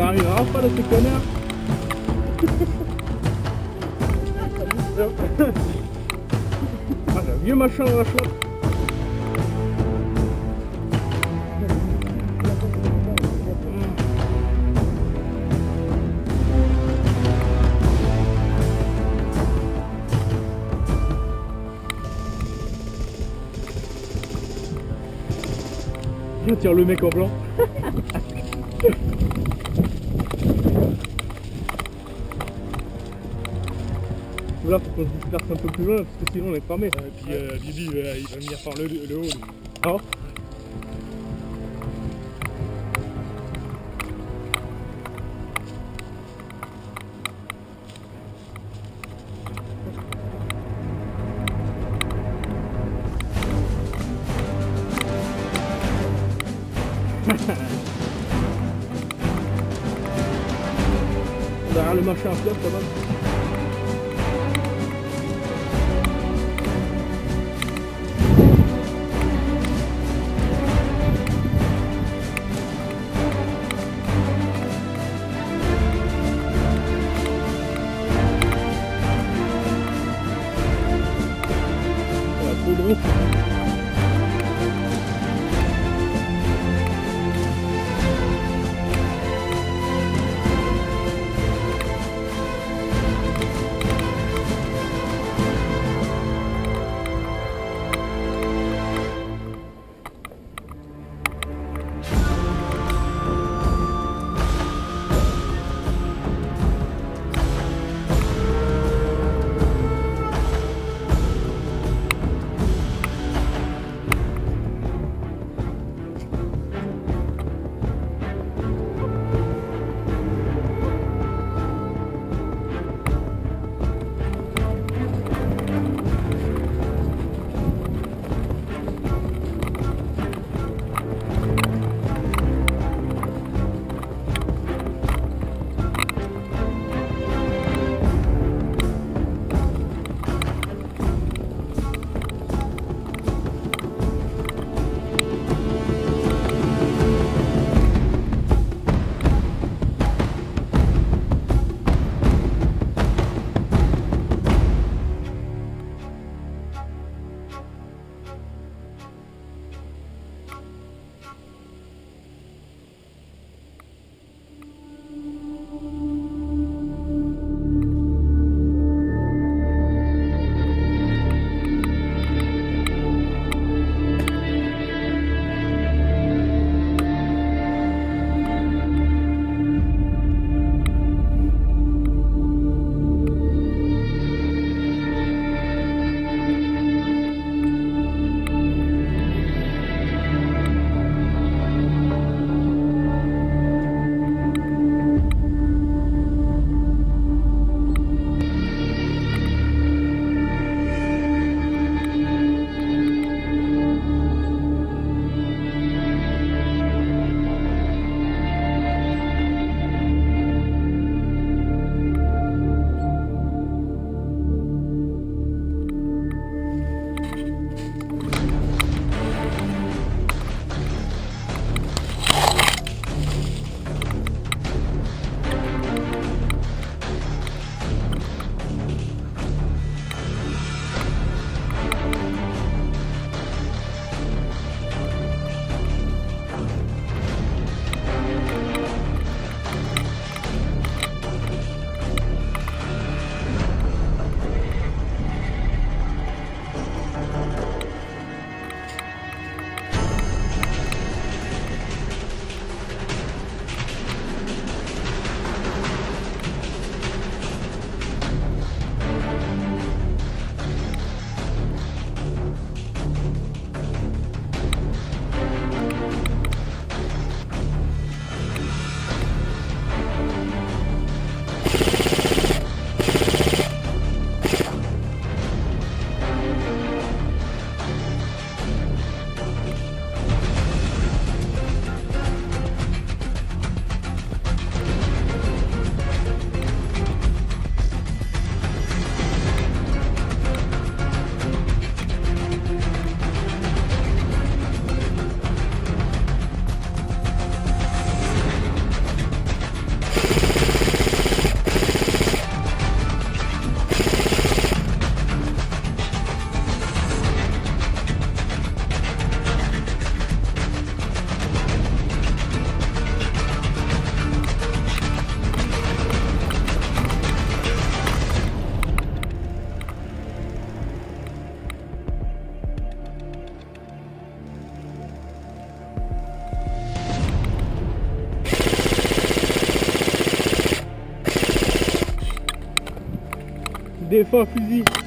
Il arrivera pas ce connard. Ah, un vieux machin dans la chouette. Tiens le mec en blanc. Là, faut qu'on se disperse un peu plus loin parce que sinon on est cramé. Et puis euh, Bibi, il va venir par le, le haut. lui. Ah. Derrière le machin à flop quand même. Nghĩ trop gros.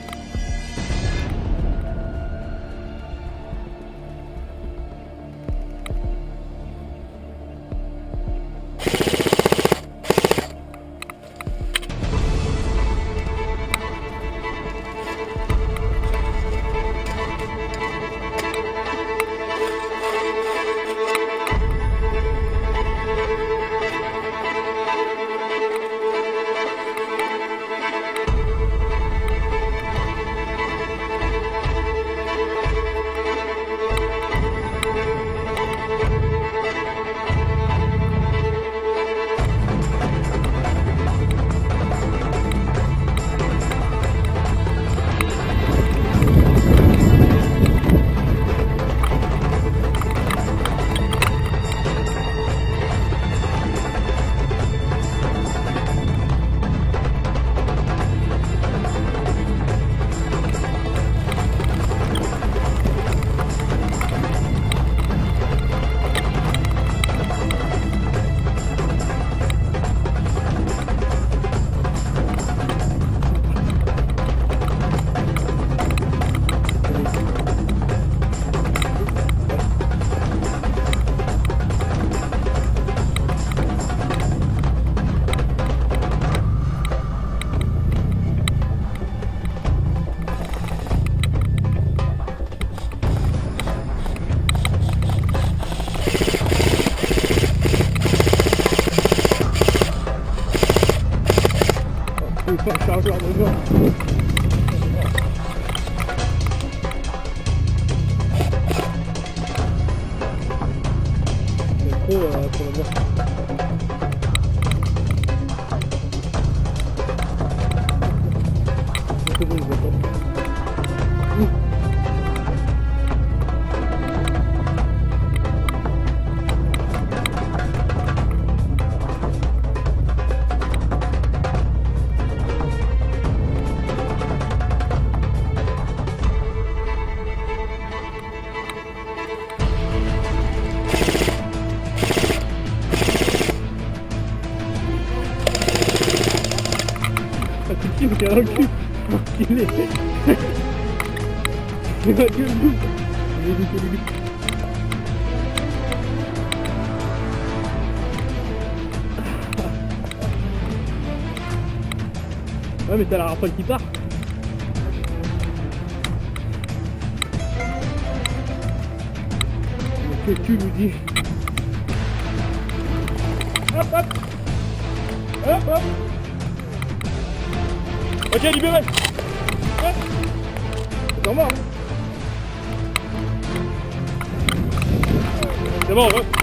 Chargeur de gants. C'est trop euh, pour le voir. Le cul. Enculé. Mais ma gueule. Ouais, mais t'as la rafale qui part. Mais que tu nous dis? Hop, hop Hop, hop Ok, libéré Ouais. C'est normal. hein. C'est bon, ouais.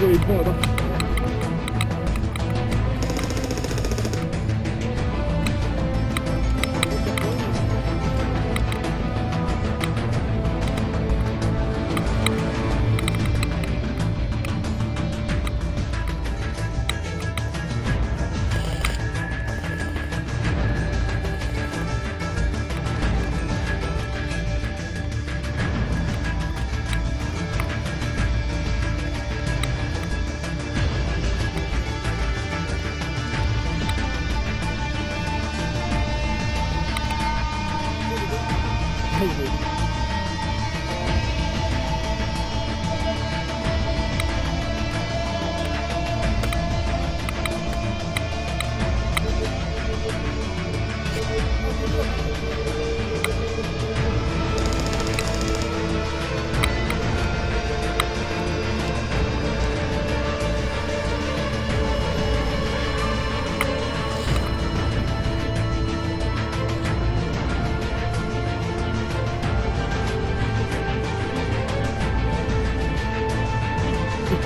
这一空了吧？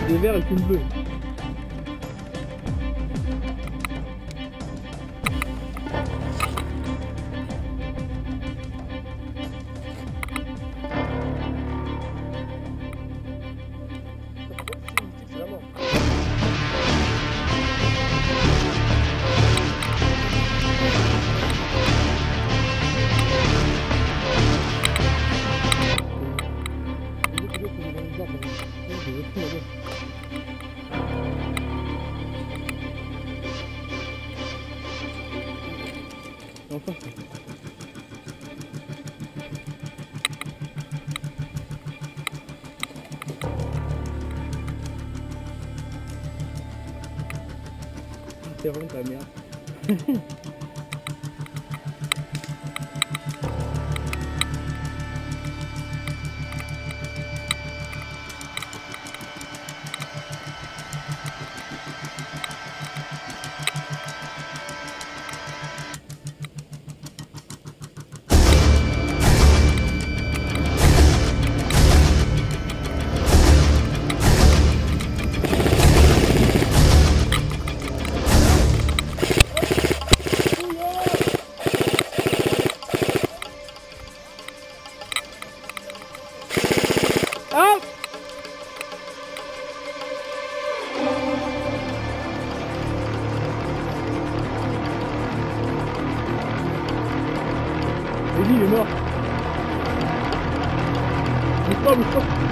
des verts et qu'une bleue. Vraiment ta merde. Eddie, il est mort. Bouge pas, bouge pas.